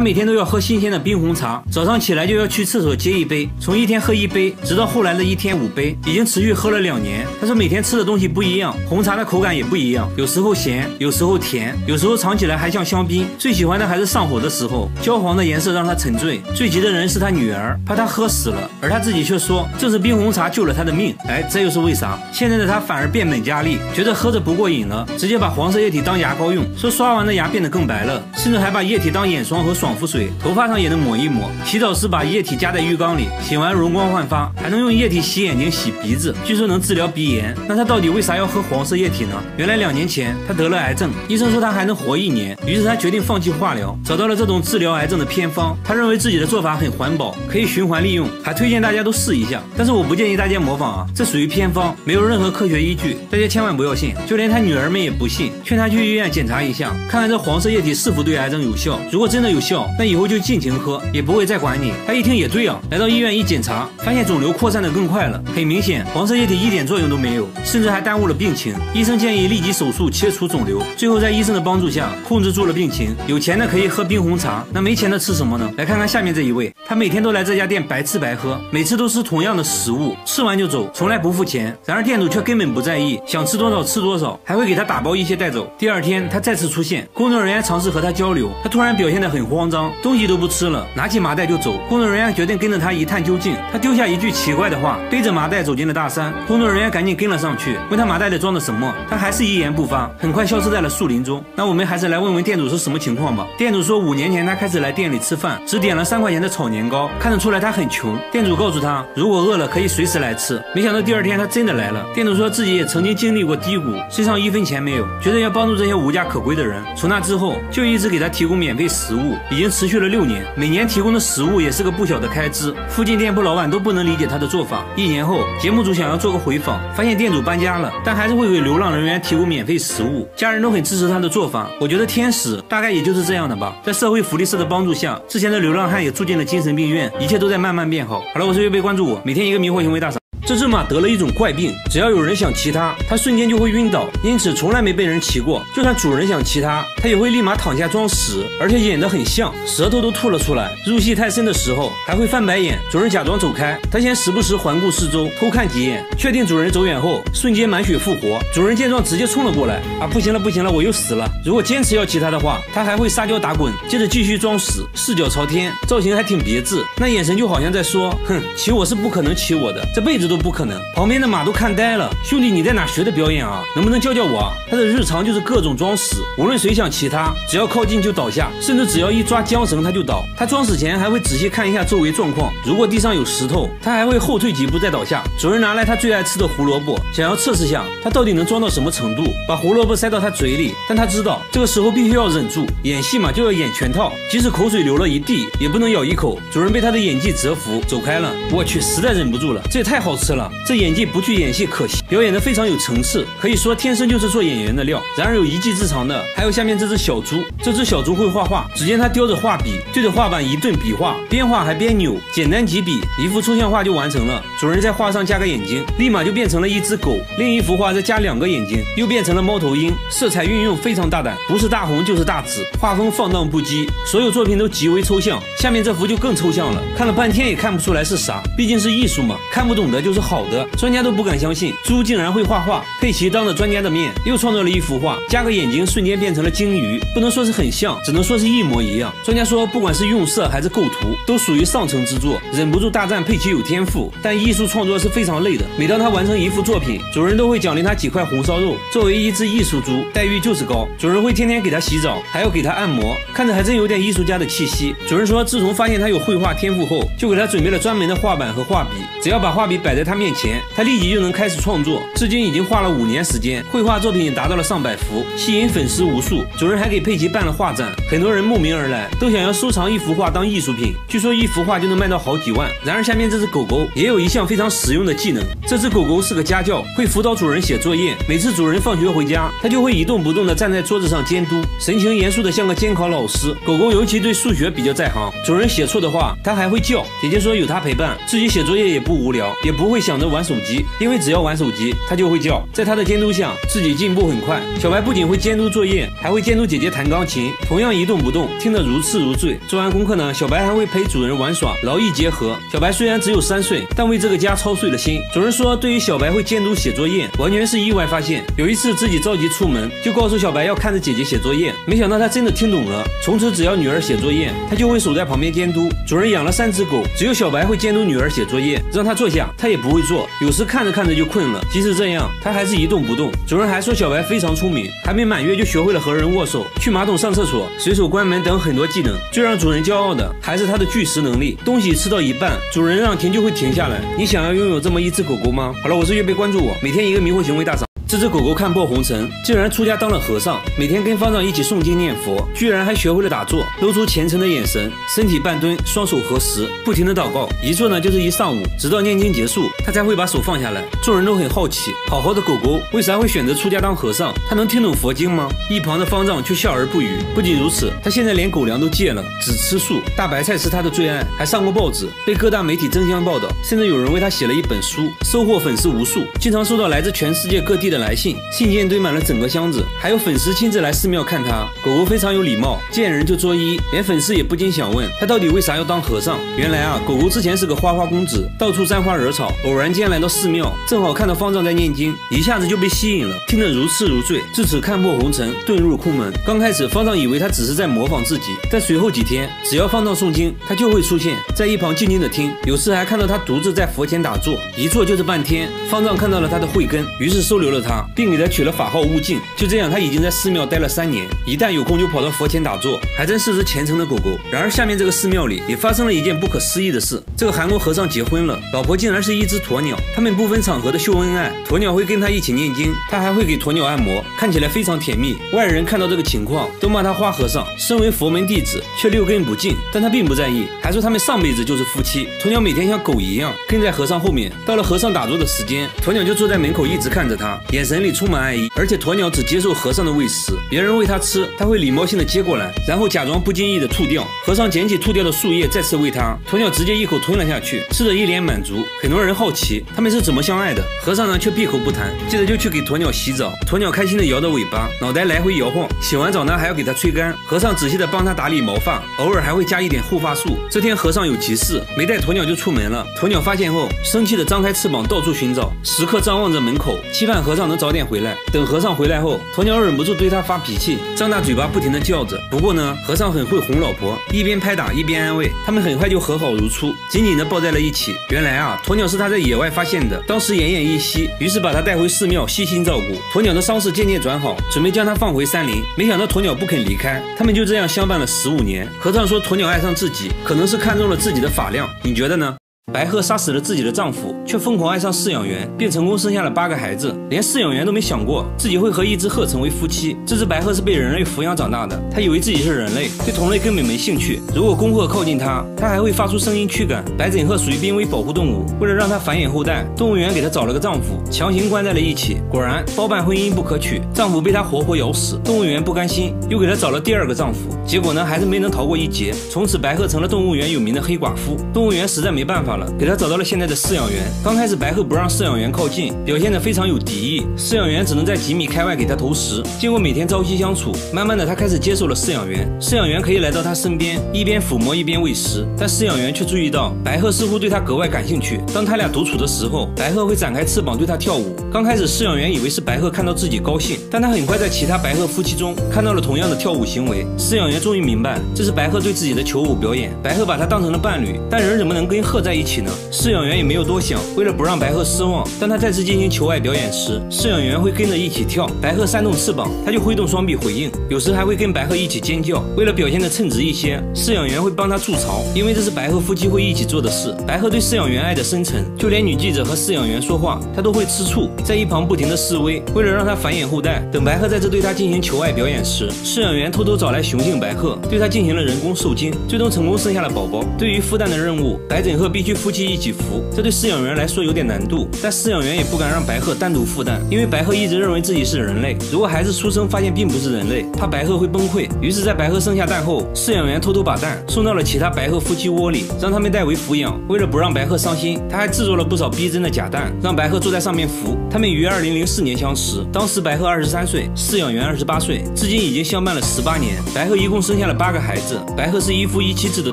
每天都要喝新鲜的冰红茶，早上起来就要去厕所接一杯，从一天喝一杯，直到后来的一天五杯，已经持续喝了两年。他说每天吃的东西不一样，红茶的口感也不一样，有时候咸，有时候甜，有时候尝起来还像香槟。最喜欢的还是上火的时候，焦黄的颜色让他沉醉。最急的人是他女儿，怕他喝死了，而他自己却说这是冰红茶救了他的命。哎，这又是为啥？现在的他反而变本加厉，觉得喝着不过瘾了，直接把黄色液体当牙膏用，说刷完的牙变得更白了，甚至还把液体当眼霜和爽爽肤水，头发。上也能抹一抹，洗澡时把液体加在浴缸里，洗完容光焕发，还能用液体洗眼睛、洗鼻子，据说能治疗鼻炎。那他到底为啥要喝黄色液体呢？原来两年前他得了癌症，医生说他还能活一年，于是他决定放弃化疗，找到了这种治疗癌症的偏方。他认为自己的做法很环保，可以循环利用，还推荐大家都试一下。但是我不建议大家模仿啊，这属于偏方，没有任何科学依据，大家千万不要信。就连他女儿们也不信，劝他去医院检查一下，看看这黄色液体是否对癌症有效。如果真的有效，那以后就尽情喝，也不会再管你。他一听也对啊，来到医院一检查，发现肿瘤扩散的更快了。很明显，黄色液体一点作用都没有，甚至还耽误了病情。医生建议立即手术切除肿瘤。最后在医生的帮助下，控制住了病情。有钱的可以喝冰红茶，那没钱的吃什么呢？来看看下面这一位，他每天都来这家店白吃白喝，每次都吃同样的食物，吃完就走，从来不付钱。然而店主却根本不在意，想吃多少吃多少，还会给他打包一些带走。第二天他再次出现，工作人员尝试和他交流，他突然表现得很慌脏，东西都不吃了。拿起麻袋就走，工作人员决定跟着他一探究竟。他丢下一句奇怪的话，背着麻袋走进了大山。工作人员赶紧跟了上去，问他麻袋里装的什么，他还是一言不发，很快消失在了树林中。那我们还是来问问店主是什么情况吧。店主说，五年前他开始来店里吃饭，只点了三块钱的炒年糕，看得出来他很穷。店主告诉他，如果饿了可以随时来吃。没想到第二天他真的来了。店主说自己也曾经经历过低谷，身上一分钱没有，觉得要帮助这些无家可归的人。从那之后就一直给他提供免费食物，已经持续了六年，每年提供的食物也是个不小的开支。附近店铺老板都不能理解他的做法。一年后，节目组想要做个回访，发现店主搬家了，但还是会给流浪人员提供免费食物。家人都很支持他的做法。我觉得天使大概也就是这样的吧。在社会福利社的帮助下，之前的流浪汉也住进了精神病院，一切都在慢慢变好。好了，我是月贝，关注我，每天一个迷惑行为大赏。这只马得了一种怪病，只要有人想骑它，它瞬间就会晕倒，因此从来没被人骑过。就算主人想骑它，它也会立马躺下装死，而且演得很像，舌头都吐了出来。入戏太深的时候，还会翻白眼。主人假装走开，它先时不时环顾四周，偷看几眼，确定主人走远后，瞬间满血复活。主人见状，直接冲了过来。啊，不行了，不行了，我又死了。如果坚持要骑它的话，它还会撒娇打滚，接着继续装死，四脚朝天，造型还挺别致，那眼神就好像在说，哼，骑我是不可能骑我的，这辈子都。不可能，旁边的马都看呆了。兄弟，你在哪学的表演啊？能不能教教我？他的日常就是各种装死，无论谁想骑他，只要靠近就倒下，甚至只要一抓缰绳他就倒。他装死前还会仔细看一下周围状况，如果地上有石头，他还会后退几步再倒下。主人拿来他最爱吃的胡萝卜，想要测试下他到底能装到什么程度，把胡萝卜塞到他嘴里。但他知道这个时候必须要忍住，演戏嘛就要演全套，即使口水流了一地也不能咬一口。主人被他的演技折服，走开了。我去，实在忍不住了，这也太好吃。了，这演技不去演戏可惜，表演的非常有层次，可以说天生就是做演员的料。然而有一技之长的还有下面这只小猪，这只小猪会画画，只见它叼着画笔，对着画板一顿笔画，边画还边扭，简单几笔，一幅抽象画就完成了。主人在画上加个眼睛，立马就变成了一只狗；另一幅画再加两个眼睛，又变成了猫头鹰。色彩运用非常大胆，不是大红就是大紫，画风放荡不羁，所有作品都极为抽象。下面这幅就更抽象了，看了半天也看不出来是啥，毕竟是艺术嘛，看不懂的就是。好的，专家都不敢相信，猪竟然会画画。佩奇当着专家的面又创作了一幅画，加个眼睛，瞬间变成了鲸鱼。不能说是很像，只能说是一模一样。专家说，不管是用色还是构图，都属于上乘之作，忍不住大赞佩奇有天赋。但艺术创作是非常累的，每当他完成一幅作品，主人都会奖励他几块红烧肉。作为一只艺术猪，待遇就是高，主人会天天给他洗澡，还要给他按摩，看着还真有点艺术家的气息。主人说，自从发现他有绘画天赋后，就给他准备了专门的画板和画笔，只要把画笔摆在。在他面前，他立即就能开始创作，至今已经画了五年时间，绘画作品也达到了上百幅，吸引粉丝无数。主人还给佩奇办了画展，很多人慕名而来，都想要收藏一幅画当艺术品。据说一幅画就能卖到好几万。然而下面这只狗狗也有一项非常实用的技能，这只狗狗是个家教，会辅导主人写作业。每次主人放学回家，它就会一动不动地站在桌子上监督，神情严肃的像个监考老师。狗狗尤其对数学比较在行，主人写错的话，它还会叫。姐姐说有它陪伴，自己写作业也不无聊，也不会想着玩手机，因为只要玩手机，他就会叫。在他的监督下，自己进步很快。小白不仅会监督作业，还会监督姐姐弹钢琴，同样一动不动，听得如痴如醉。做完功课呢，小白还会陪主人玩耍，劳逸结合。小白虽然只有三岁，但为这个家操碎了心。主人说，对于小白会监督写作业，完全是意外发现。有一次自己着急出门，就告诉小白要看着姐姐写作业，没想到他真的听懂了。从此只要女儿写作业，他就会守在旁边监督。主人养了三只狗，只有小白会监督女儿写作业，让他坐下，他也不会做，有时看着看着就困了。即使这样，他还是一动不动。主人还说小白非常聪明，还没满月就学会了和人握手、去马桶上厕所、随手关门等很多技能。最让主人骄傲的还是他的拒食能力，东西吃到一半，主人让停就会停下来。你想要拥有这么一只狗狗吗？好了，我是月贝，关注我，每天一个迷惑行为大赏。这只狗狗看破红尘，竟然出家当了和尚，每天跟方丈一起诵经念佛，居然还学会了打坐，露出虔诚的眼神，身体半蹲，双手合十，不停的祷告，一坐呢就是一上午，直到念经结束，他才会把手放下来。众人都很好奇，好好的狗狗为啥会选择出家当和尚？他能听懂佛经吗？一旁的方丈却笑而不语。不仅如此，他现在连狗粮都戒了，只吃素，大白菜是他的最爱，还上过报纸，被各大媒体争相报道，甚至有人为他写了一本书，收获粉丝无数，经常收到来自全世界各地的。来信，信件堆满了整个箱子，还有粉丝亲自来寺庙看他。狗狗非常有礼貌，见人就作揖，连粉丝也不禁想问他到底为啥要当和尚。原来啊，狗狗之前是个花花公子，到处沾花惹草，偶然间来到寺庙，正好看到方丈在念经，一下子就被吸引了，听得如痴如醉，自此看破红尘，遁入空门。刚开始，方丈以为他只是在模仿自己，但随后几天，只要方丈诵经，他就会出现在一旁静静的听，有时还看到他独自在佛前打坐，一坐就是半天。方丈看到了他的慧根，于是收留了他。并给他取了法号悟净。就这样，他已经在寺庙待了三年，一旦有空就跑到佛前打坐，还真是只虔诚的狗狗。然而，下面这个寺庙里也发生了一件不可思议的事：这个韩国和尚结婚了，老婆竟然是一只鸵鸟。他们不分场合的秀恩爱，鸵鸟会跟他一起念经，他还会给鸵鸟按摩，看起来非常甜蜜。外人看到这个情况，都骂他花和尚，身为佛门弟子却六根不净。但他并不在意，还说他们上辈子就是夫妻。鸵鸟每天像狗一样跟在和尚后面，到了和尚打坐的时间，鸵鸟就坐在门口一直看着他。眼神里充满爱意，而且鸵鸟只接受和尚的喂食，别人喂它吃，它会礼貌性的接过来，然后假装不经意的吐掉。和尚捡起吐掉的树叶，再次喂它，鸵鸟直接一口吞了下去，吃的一脸满足。很多人好奇他们是怎么相爱的，和尚呢却闭口不谈，接着就去给鸵鸟洗澡。鸵鸟开心的摇着尾巴，脑袋来回摇晃。洗完澡呢还要给它吹干。和尚仔细的帮它打理毛发，偶尔还会加一点护发素。这天和尚有急事，没带鸵鸟就出门了。鸵鸟发现后，生气的张开翅膀到处寻找，时刻张望着门口，期盼和尚能早点回来。等和尚回来后，鸵鸟忍不住对他发脾气，张大嘴巴不停地叫着。不过呢，和尚很会哄老婆，一边拍打一边安慰，他们很快就和好如初，紧紧地抱在了一起。原来啊，鸵鸟是他在野外发现的，当时奄奄一息，于是把他带回寺庙悉心照顾。鸵鸟的伤势渐渐转好，准备将他放回山林，没想到鸵鸟不肯离开，他们就这样相伴了十五年。和尚说，鸵鸟爱上自己，可能是看中了自己的发量，你觉得呢？白鹤杀死了自己的丈夫，却疯狂爱上饲养员，并成功生下了八个孩子。连饲养员都没想过自己会和一只鹤成为夫妻。这只白鹤是被人类抚养长大的，它以为自己是人类，对同类根本没兴趣。如果公鹤靠近它，它还会发出声音驱赶。白枕鹤属于濒危保护动物，为了让它繁衍后代，动物园给它找了个丈夫，强行关在了一起。果然，包办婚姻不可取，丈夫被它活活咬死。动物园不甘心，又给它找了第二个丈夫，结果呢，还是没能逃过一劫。从此，白鹤成了动物园有名的黑寡妇。动物园实在没办法了。给他找到了现在的饲养员。刚开始，白鹤不让饲养员靠近，表现得非常有敌意。饲养员只能在几米开外给他投食。经过每天朝夕相处，慢慢的，他开始接受了饲养员。饲养员可以来到他身边，一边抚摸一边喂食。但饲养员却注意到，白鹤似乎对他格外感兴趣。当他俩独处的时候，白鹤会展开翅膀对他跳舞。刚开始，饲养员以为是白鹤看到自己高兴，但他很快在其他白鹤夫妻中看到了同样的跳舞行为。饲养员终于明白，这是白鹤对自己的求偶表演。白鹤把他当成了伴侣，但人怎么能跟鹤在一一起呢？饲养员也没有多想，为了不让白鹤失望，当他再次进行求爱表演时，饲养员会跟着一起跳。白鹤扇动翅膀，他就挥动双臂回应，有时还会跟白鹤一起尖叫。为了表现的称职一些，饲养员会帮他筑巢，因为这是白鹤夫妻会一起做的事。白鹤对饲养员爱的深沉，就连女记者和饲养员说话，他都会吃醋，在一旁不停的示威。为了让他繁衍后代，等白鹤再次对他进行求爱表演时，饲养员偷偷找来雄性白鹤，对他进行了人工受精，最终成功生下了宝宝。对于孵蛋的任务，白枕鹤必须。须夫妻一起孵，这对饲养员来说有点难度，但饲养员也不敢让白鹤单独负担，因为白鹤一直认为自己是人类。如果孩子出生发现并不是人类，怕白鹤会崩溃。于是，在白鹤生下蛋后，饲养员偷偷把蛋送到了其他白鹤夫妻窝里，让他们代为抚养。为了不让白鹤伤心，他还制作了不少逼真的假蛋，让白鹤坐在上面孵。他们于二零零四年相识，当时白鹤二十三岁，饲养员二十八岁，至今已经相伴了十八年。白鹤一共生下了八个孩子。白鹤是一夫一妻制的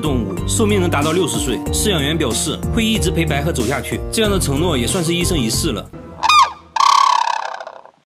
动物，寿命能达到六十岁。饲养员表示会一直陪白鹤走下去，这样的承诺也算是一生一世了。